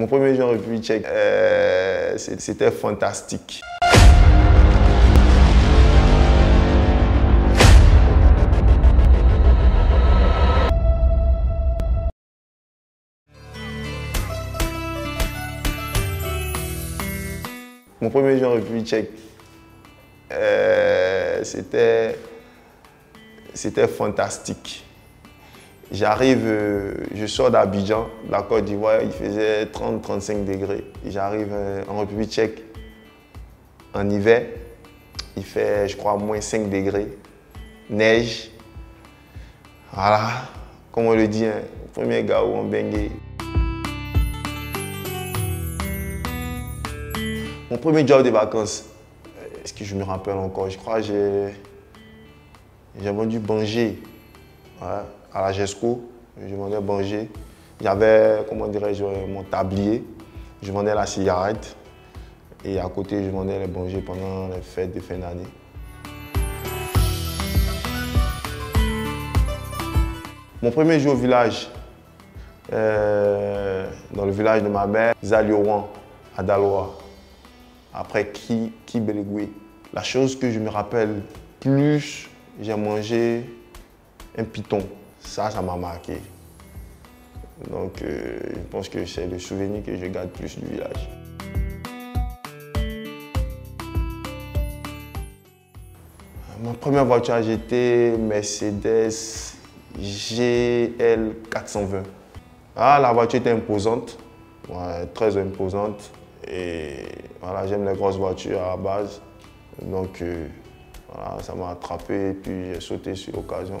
Mon premier jour en République tchèque, euh, c'était fantastique. Mon premier jour en République tchèque, euh, c'était fantastique. J'arrive, euh, je sors d'Abidjan, la Côte d'Ivoire, il faisait 30-35 degrés. J'arrive euh, en République tchèque en hiver, il fait, je crois, moins 5 degrés. Neige. Voilà, comme on le dit, hein, premier gars où on baigne. Mon premier job de vacances, euh, est-ce que je me rappelle encore? Je crois que j'ai vendu Banger à la GESCO. Je vendais Banger. J'avais, comment dirais-je, mon tablier. Je vendais la cigarette. Et à côté, je vendais les Banger pendant les fêtes de fin d'année. Mon premier jour au village, euh, dans le village de ma mère, Zaliowan, à Daloa, après Ki, Ki La chose que je me rappelle plus, j'ai mangé un piton. Ça, ça m'a marqué. Donc, euh, je pense que c'est le souvenir que je garde plus du village. Ma première voiture, j'étais Mercedes GL 420. Ah, la voiture était imposante, très imposante. Et voilà, j'aime les grosses voitures à la base. Donc, euh, voilà, ça m'a attrapé et puis j'ai sauté sur l'occasion.